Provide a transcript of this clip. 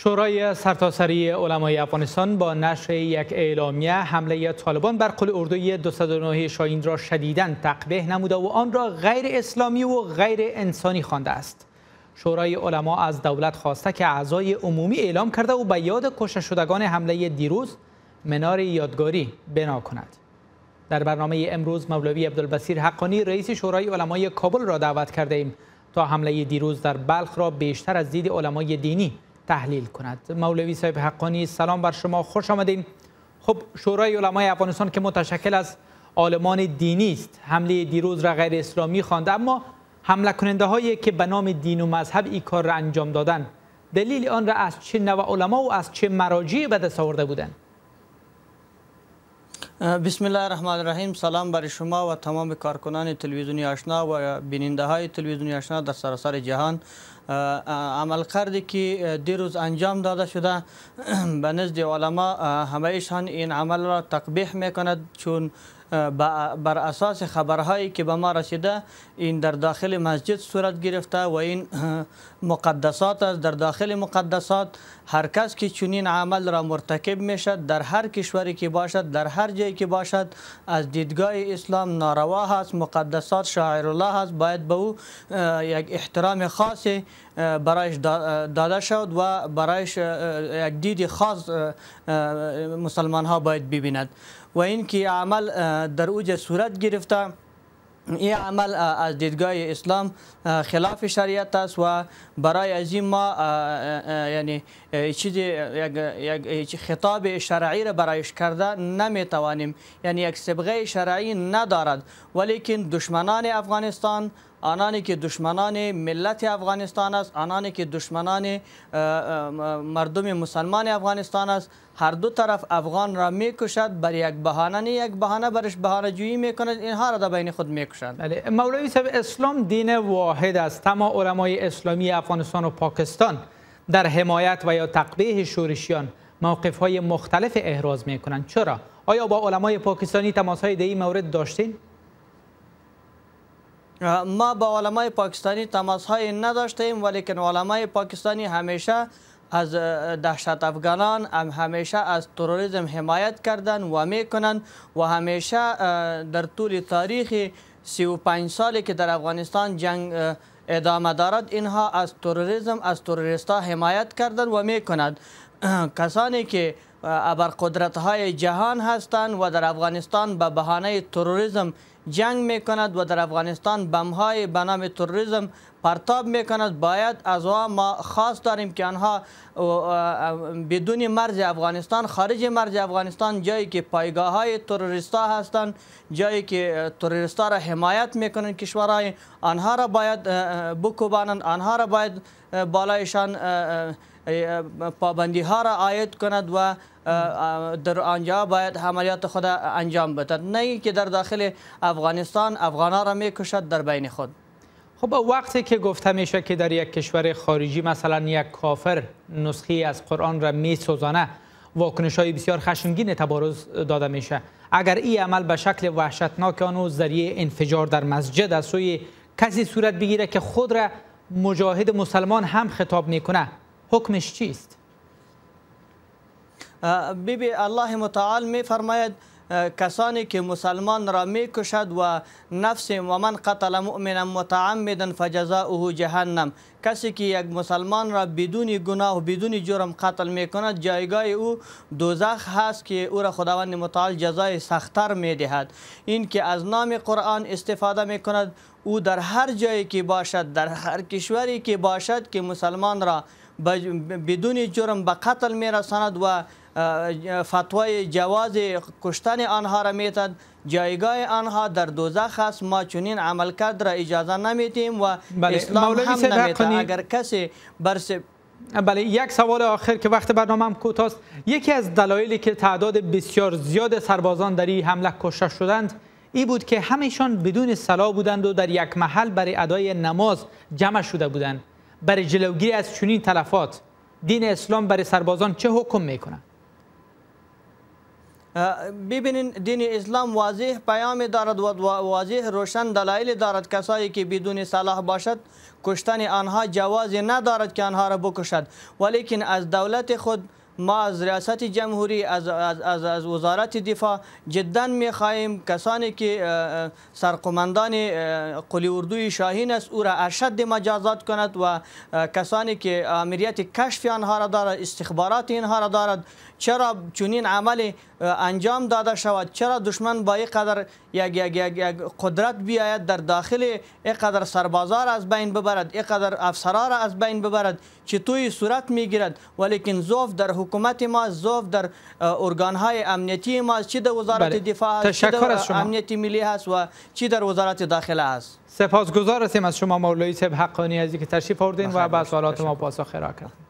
شورای سرتاسری علمای افغانستان با نشر یک اعلامیه حمله طالبان بر قل اردوی 209 شاهین را شدیداً تقبیح نموده و آن را غیر اسلامی و غیر انسانی خوانده است. شورای علما از دولت خواسته که اعضای عمومی اعلام کرده و به یاد کشته شدگان حمله دیروز منار یادگاری بنا کند. در برنامه امروز مولوی عبدالبصیر حقانی رئیس شورای علمای کابل را دعوت کرده ایم تا حمله دیروز در بلخ را بیشتر از دید علمای دینی تحلیل کند. مولوی صاحب حقانی سلام بر شما. خوش آمدین. خب شورای علمای افغانستان که متشکل از عالمان دینی است حمله دیروز را غیر اسلامی خوانده اما حمله کننده هایی که به نام دین و مذهب این کار را انجام دادن دلیل آن را از چه نوع علما و از چه مراجعی به دست آورده بودند؟ بسم الله الرحمن الرحیم سلام بر شما و تمام کارکنان تلویزیونی آشنا و بیننده های تلویزیونی آشنا در سراسر جهان عمل کردی که دیروز انجام داده شده به نزد علما همه این عمل را تقبیح می‌کند چون بر اساس خبرهایی که به ما رسیده این در داخل مسجد صورت گرفته و این مقدسات است. در داخل مقدسات هر کس که چنین عمل را مرتکب می‌شد در هر کشوری که باشد در هر جایی که باشد از دیدگاه اسلام ناروا هست مقدسات شاعر الله هست. باید به او یک احترام خاصی برایش داده شد و برایش یک دید خاص مسلمان ها باید ببیند. و اینکه عمل در اوج صورت گرفته این عمل از دیدگاه اسلام خلاف شریعت است و برای از این ما یعنی چیزی یک خطاب شرعی را برایش کرده نمی‌توانیم. یعنی یک سبغه شرعی ندارد. ولیکن دشمنان افغانستان آنانی که دشمنان ملت افغانستان است آنانی که دشمنان مردم مسلمان افغانستان است. هر دو طرف افغان را می‌کشد بر یک بهانه نه یک بهانه برش بهانه جویی می‌کند اینها را در بین خود می‌کشند. بله. مولوی صاحب اسلام دین واحد است. تمام علمای اسلامی افغانستان و پاکستان در حمایت و یا تقبیح شورشیان موقف های مختلف احراز می‌کنند. چرا؟ آیا با علمای پاکستانی تماس های این مورد داشتین؟ ما با علمای پاکستانی تماس های نداشتیم ولیکن علمای پاکستانی همیشه از دهشت افغانان هم همیشه از تروریسم حمایت کردن و می‌کنن و همیشه در طول تاریخ 35 سالی که در افغانستان جنگ ادامه دارد اینها از تروریسم از تروریستا حمایت کردن و می‌کنند. کسانی که ابرقدرت های جهان هستند و در افغانستان به بهانه تروریسم جنگ می‌کند و در افغانستان بم های به نام تروریسم پرتاب می‌کند. باید از ما خاص داریم که آنها بدون مرز افغانستان خارج مرز افغانستان جایی که پایگاه های تروریستا هستند جایی که تروریستا را حمایت می‌کنند کشورهای آنها را باید بکوبانند آنها را باید بالایشان پابندی ها را عاید کند و در آنجا باید عملیات خود انجام بدهد. نه که در داخل افغانستان افغانا را می‌کشد در بین خود. خب وقتی که گفته میشه که در یک کشور خارجی مثلا یک کافر نسخه از قرآن را می سوزانه واکنش های بسیار خشمگین تبارز داده میشه. اگر این عمل به شکل وحشتناک آن ذریعه انفجار در مسجد از سوی کسی صورت بگیره که خود را مجاهد مسلمان هم خطاب می‌کنه حکمش چیست؟ بیبی الله متعال می فرماید کسانی که مسلمان را می کشد و نفس و من قتل مؤمنا متعمدا فجزاؤه جهنم کسی که یک مسلمان را بدون گناه و بدون جرم قتل می کند جایگاه او دوزخ هست که او را خداوند متعال جزای سختتر می دهد این که از نام قرآن استفاده می کند او در هر جایی که باشد در هر کشوری که باشد که مسلمان را بدون جرم به قتل می رساند و فتوای جواز کشتن آنها را میتد جایگاه آنها در دوزخ است. ما چنین عمل کرد را اجازه نمیتیم و بله. اسلام هم نمیتد اگر کسی برس بله یک سوال آخر که وقت برنامه هم کوتاست. یکی از دلایلی که تعداد بسیار زیاد سربازان در این حمله کشته شدند ای بود که همشان بدون سلاح بودند و در یک محل برای ادای نماز جمع شده بودند. برای جلوگیری از چنین تلفات دین اسلام برای سربازان چه حکم می‌کنه ببینین دین اسلام واضح پیام دارد و واضح روشن دلایل دارد. کسایی که بدون صلاح باشد کشتن آنها جواز ندارد که آنها را بکشد. ولیکن از دولت خود ما از ریاست جمهوری از, از, از, از وزارت دفاع جدا می‌خواهیم کسانی که سرقمندان قلی اردوی شاهین است او را اشد مجازات کند و کسانی که امریت کشف آنها را دارد استخبارات اینها را دارد. چرا؟ چنین عمل انجام داده شود چرا دشمن با یک قدر یک, یک, یک, یک قدرت بیاید در داخل قدر سربازار از بین ببرد قدر افسرا را از بین ببرد که توی صورت می‌گیرد ولیکن زوف در حکومت ما زوف در ارگان های امنیتی ما چی در وزارت بله. دفاع هست چی در امنیتی ملی هست و چی در وزارت داخله هست سپاسگزار هستیم از شما مولوی صاحب حقانی از که تشریف آوردین و به سوالات ما پاسخ را کردین